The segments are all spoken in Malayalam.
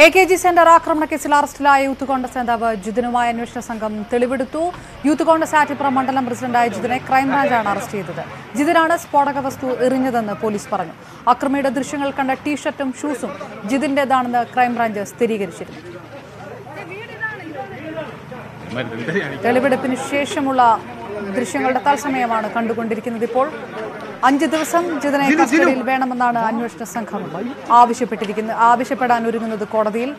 എ കെ ജി സെന്റർ ആക്രമണ കേസിൽ അറസ്റ്റിലായ യൂത്ത് കോൺഗ്രസ് നേതാവ് ജിതിനുമായി അന്വേഷണ സംഘം തെളിവെടുത്തു. യൂത്ത് കോൺഗ്രസ് ആറ്റിപ്പുറം മണ്ഡലം പ്രസിഡന്റായ ജിതിനെ ക്രൈംബ്രാഞ്ചാണ് അറസ്റ്റ് ചെയ്തത്. ജിതിനാണ് സ്ഫോടക വസ്തു എറിഞ്ഞതെന്ന് പോലീസ് പറഞ്ഞു. അക്രമിയുടെ ദൃശ്യങ്ങൾ കണ്ട ടീഷർട്ടും ഷൂസും ജിതിന്റേതാണെന്ന് ക്രൈംബ്രാഞ്ച് സ്ഥിരീകരിച്ചിരുന്നു. തെളിവെടുപ്പിന് ശേഷമുള്ള ദൃശ്യങ്ങളുടെ തത്സമയമാണ് കണ്ടുകൊണ്ടിരിക്കുന്നത് ഇപ്പോൾ. അഞ്ച് ദിവസം ജിതനെ കസ്റ്റഡിയിൽ വേണമെന്നാണ് അന്വേഷണ സംഘം ആവശ്യപ്പെട്ടിരിക്കുന്നത്. ആവശ്യപ്പെടാൻ ഒരുങ്ങുന്നത് കോടതിയിൽ.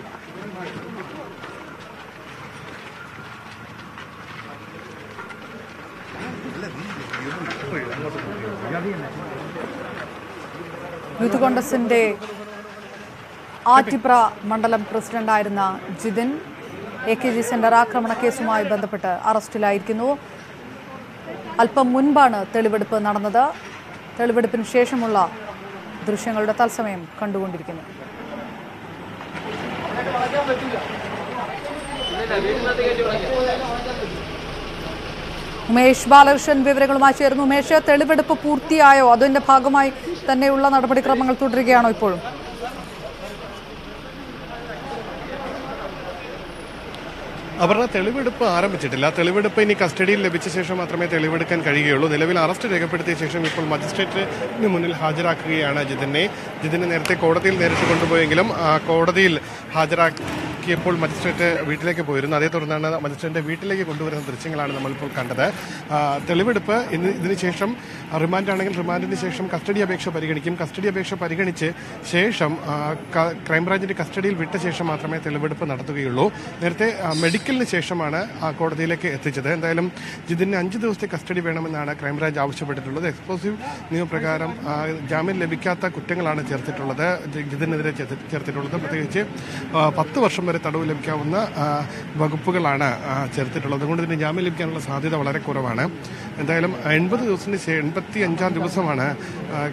യൂത്ത് കോൺഗ്രസിന്റെ ആറ്റിപ്ര മണ്ഡലം പ്രസിഡന്റായിരുന്ന Jithin A K G centre ആക്രമണ കേസുമായി ബന്ധപ്പെട്ട് അറസ്റ്റിലായിരിക്കുന്നു. അല്പം മുൻപാണ് തെളിവെടുപ്പ് നടന്നത്. തെളിവെടുപ്പിന് ശേഷമുള്ള ദൃശ്യങ്ങളുടെ തത്സമയം കണ്ടുകൊണ്ടിരിക്കുന്നു. ഉമേഷ് ബാലകൃഷ്ണൻ വിവരങ്ങളുമായി ചേർന്നു ഉമേഷ് തെളിവെടുപ്പ് പൂർത്തിയായോ? അതിന്റെ ഭാഗമായി തന്നെയുള്ള നടപടിക്രമങ്ങൾ തുടരുകയാണോ ഇപ്പോഴും? അവരുടെ തെളിവെടുപ്പ് ആരംഭിച്ചിട്ടില്ല. തെളിവെടുപ്പ് ഇനി കസ്റ്റഡിയിൽ ലഭിച്ച ശേഷം മാത്രമേ തെളിവെടുക്കാൻ കഴിയുകയുള്ളൂ. നിലവിൽ അറസ്റ്റ് രേഖപ്പെടുത്തിയ ശേഷം ഇപ്പോൾ മജിസ്ട്രേറ്റിന് മുന്നിൽ ഹാജരാക്കുകയാണ് ജിതിനെ. ജിതിനെ നേരത്തെ കോടതിയിൽ നേരിട്ട് കൊണ്ടുപോയെങ്കിലും കോടതിയിൽ കോടതിയിൽ ഹാജരാക്കിയപ്പോൾ മജിസ്ട്രേറ്റ് വീട്ടിലേക്ക് പോയിരുന്നു. അതേ തുടർന്നാണ് മജിസ്ട്രേറ്റിന്റെ വീട്ടിലേക്ക് കൊണ്ടുവരുന്ന ദൃശ്യങ്ങളാണ് നമ്മളിപ്പോൾ കണ്ടത്. തെളിവെടുപ്പ് ഇന്ന് ഇതിനുശേഷം റിമാൻഡ് ആണെങ്കിൽ റിമാൻഡിന് ശേഷം കസ്റ്റഡി അപേക്ഷ പരിഗണിക്കും. കസ്റ്റഡി അപേക്ഷ പരിഗണിച്ച് ശേഷം ക്രൈംബ്രാഞ്ചിന്റെ കസ്റ്റഡിയിൽ വിട്ട ശേഷം മാത്രമേ തെളിവെടുപ്പ് നടത്തുകയുള്ളൂ. നേരത്തെ മെഡിക്കലിന് ശേഷമാണ് കോടതിയിലേക്ക് എത്തിച്ചത്. എന്തായാലും ജിതിന് അഞ്ച് ദിവസത്തെ കസ്റ്റഡി വേണമെന്നാണ് ക്രൈംബ്രാഞ്ച് ആവശ്യപ്പെട്ടിട്ടുള്ളത്. എക്സ്പ്ലോസീവ് നിയമപ്രകാരം ജാമ്യം ലഭിക്കാത്ത കുറ്റങ്ങളാണ് ചേർത്തിട്ടുള്ളത്. ജിതിനെതിരെ ചേർത്തി- ചേർത്തിട്ടുള്ളത്. പ്രത്യേകിച്ച് പത്ത് വർഷം വരെ തടവ് ലഭിക്കാവുന്ന വകുപ്പുകളാണ് ചേർത്തിട്ടുള്ളത്. അതുകൊണ്ട് തന്നെ ജാമ്യം ലഭിക്കാനുള്ള സാധ്യത വളരെ കുറവാണ്. എന്തായാലും എൺപത് ദിവസത്തിന് എൺപത്തി അഞ്ചാം ദിവസമാണ്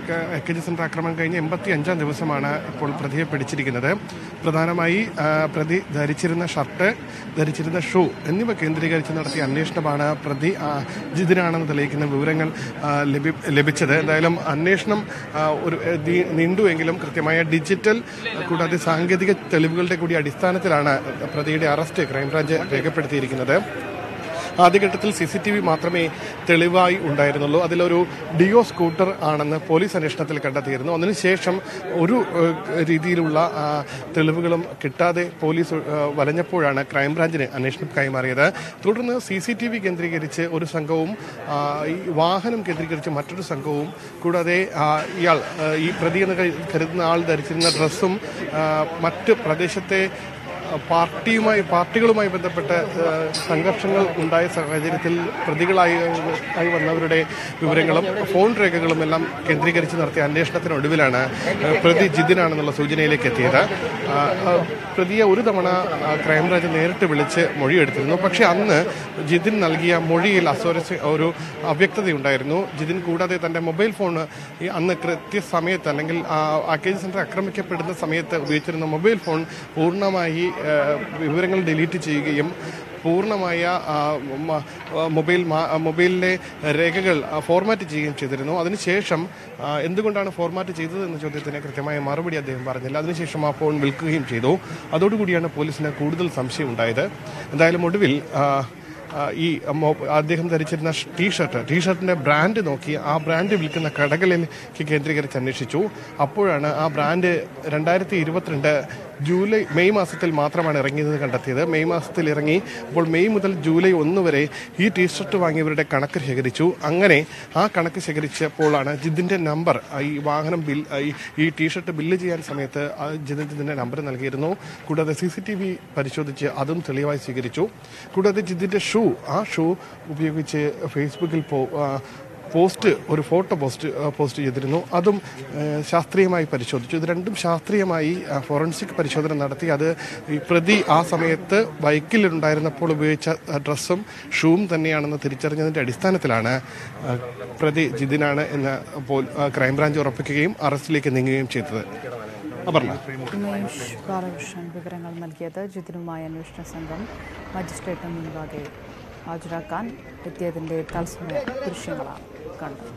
ക- ജി സെന്റർ ആക്രമണം കഴിഞ്ഞ് എൺപത്തി അഞ്ചാം ദിവസമാണ് ഇപ്പോൾ പ്രതിയെ പിടിച്ചിരിക്കുന്നത്. പ്രധാനമായി പ്രതി ധരിച്ചിരുന്ന ഷർട്ട് ധരിച്ചിരുന്ന ഷൂ എന്നിവ കേന്ദ്രീകരിച്ച് നടത്തിയ അന്വേഷണമാണ് പ്രതി ജിതിനാണെന്ന് തെളിയിക്കുന്ന വിവരങ്ങൾ ലഭിച്ചത്. എന്തായാലും അന്വേഷണം ഒരു നീണ്ടുവെങ്കിലും കൃത്യമായ ഡിജിറ്റൽ കൂടാതെ സാങ്കേതിക തെളിവുകളുടെ കൂടി അടിസ്ഥാനത്തിലാണ് പ്രതിയുടെ അറസ്റ്റ് ക്രൈംബ്രാഞ്ച് രേഖപ്പെടുത്തിയിരിക്കുന്നത്. ആദ്യഘട്ടത്തിൽ സി സി ടി വി മാത്രമേ തെളിവായി ഉണ്ടായിരുന്നുള്ളൂ. അതിലൊരു ഡിയോ സ്കൂട്ടർ ആണെന്ന് പോലീസ് അന്വേഷണത്തിൽ കണ്ടെത്തിയിരുന്നു. അതിനുശേഷം ഒരു രീതിയിലുള്ള തെളിവുകളും കിട്ടാതെ പോലീസ് വലഞ്ഞപ്പോഴാണ് ക്രൈംബ്രാഞ്ചിന് അന്വേഷണം കൈമാറിയത്. തുടർന്ന് സി സി ടി വി കേന്ദ്രീകരിച്ച് ഒരു സംഘവും ഈ വാഹനം കേന്ദ്രീകരിച്ച് മറ്റൊരു സംഘവും കൂടാതെ ഇയാൾ ഈ പ്രതി എന്ന് കരുതുന്ന ആൾ ധരിച്ചിരുന്ന ഡ്രസ്സും മറ്റ് പ്രദേശത്തെ പാർട്ടിയുമായി പാർട്ടികളുമായി ബന്ധപ്പെട്ട സംഘർഷങ്ങൾ ഉണ്ടായ സാഹചര്യത്തിൽ പ്രതികളായി ആയി വന്നവരുടെ വിവരങ്ങളും ഫോൺ രേഖകളും എല്ലാം കേന്ദ്രീകരിച്ച് നടത്തിയ അന്വേഷണത്തിനൊടുവിലാണ് പ്രതി ജിതിനാണെന്നുള്ള സൂചനയിലേക്ക് എത്തിയത്. പ്രതിയെ ഒരു തവണ ക്രൈംബ്രാഞ്ച് നേരിട്ട് വിളിച്ച് മൊഴിയെടുത്തിരുന്നു. പക്ഷേ അന്ന് ജിതിൻ നൽകിയ മൊഴിയിൽ അസ്വരസ്യ ഒരു അവ്യക്തതയുണ്ടായിരുന്നു. ജിതിൻ കൂടാതെ തന്റെ മൊബൈൽ ഫോൺ അന്ന് കൃത്യസമയത്ത് അല്ലെങ്കിൽ ആ കേസ് സെന്റർ ആക്രമിക്കപ്പെടുന്ന സമയത്ത് ഉപയോഗിച്ചിരുന്ന മൊബൈൽ ഫോൺ പൂർണമായി വിവരങ്ങൾ ഡിലീറ്റ് ചെയ്യുകയും പൂർണമായ മൊബൈൽ മൊബൈലിലെ രേഖകൾ ഫോർമാറ്റ് ചെയ്യുകയും ചെയ്തിരുന്നു. അതിനുശേഷം എന്തുകൊണ്ടാണ് ഫോർമാറ്റ് ചെയ്തത് എന്ന ചോദ്യത്തിന് കൃത്യമായ മറുപടി അദ്ദേഹം പറഞ്ഞില്ല. അതിനുശേഷം ആ ഫോൺ വിൽക്കുകയും ചെയ്തു. അതോടുകൂടിയാണ് പോലീസിന് കൂടുതൽ സംശയം ഉണ്ടായത്. എന്തായാലും ഒടുവിൽ ഈ അദ്ദേഹം ധരിച്ചിരുന്ന ടീഷർട്ട് ടീഷർട്ടിന്റെ ബ്രാൻഡ് നോക്കി ആ ബ്രാൻഡ് വിൽക്കുന്ന കടകളിലേക്ക് കേന്ദ്രീകരിച്ച് അന്വേഷിച്ചു. അപ്പോഴാണ് ആ ബ്രാൻഡ് രണ്ടായിരത്തി ഇരുപത്തിരണ്ട് ജൂലൈ മെയ് മാസത്തിൽ മാത്രമാണ് ഇറങ്ങിയത് കണ്ടെത്തിയത്. മെയ് മാസത്തിൽ ഇറങ്ങി അപ്പോൾ മെയ് മുതൽ ജൂലൈ ഒന്ന് വരെ ഈ ടീ ഷർട്ട് വാങ്ങിയവരുടെ കണക്ക് ശേഖരിച്ചു. അങ്ങനെ ആ കണക്ക് ശേഖരിച്ചപ്പോഴാണ് ജിതിന്റെ നമ്പർ ഈ വാഹനം ബിൽ ഈ- ടീ ഷർട്ട് ബില്ല് ചെയ്യാൻ സമയത്ത് ജിതിൻ ജിതിന്റെ നമ്പർ നൽകിയിരുന്നു. കൂടാതെ സി സി ടി വി പരിശോധിച്ച് അതും തെളിവായി സ്വീകരിച്ചു. കൂടാതെ ജിതിന്റെ ഷൂ ആ ഷൂ ഉപയോഗിച്ച് ഫേസ്ബുക്കിൽ പോ പോസ്റ്റ് ഒരു ഫോട്ടോ പോസ്റ്റ് പോസ്റ്റ് ചെയ്തിരുന്നു. അതും ശാസ്ത്രീയമായി പരിശോധിച്ചു. ഇത് രണ്ടും ശാസ്ത്രീയമായി ഫോറൻസിക് പരിശോധന നടത്തി. അത് ഈ പ്രതി ആ സമയത്ത് ബൈക്കിലുണ്ടായിരുന്നപ്പോൾ ഉപയോഗിച്ച ഡ്രസ്സും ഷൂവും തന്നെയാണെന്ന് തിരിച്ചറിഞ്ഞതിന്റെ അടിസ്ഥാനത്തിലാണ് പ്രതി ജിതിനാണ് എന്ന് ക്രൈംബ്രാഞ്ച് ഉറപ്പിക്കുകയും അറസ്റ്റിലേക്ക് നീങ്ങുകയും ചെയ്തത്. വിവരങ്ങൾ നൽകിയത് ജിതിനുമായി അന്വേഷണ സംഘം മജിസ്ട്രേറ്റിന് മുൻപാകെ ഹാജരാക്കാൻ എത്തിയതിന്റെ തത്സമയ ദൃശ്യങ്ങളാണ്. കണ്ടത്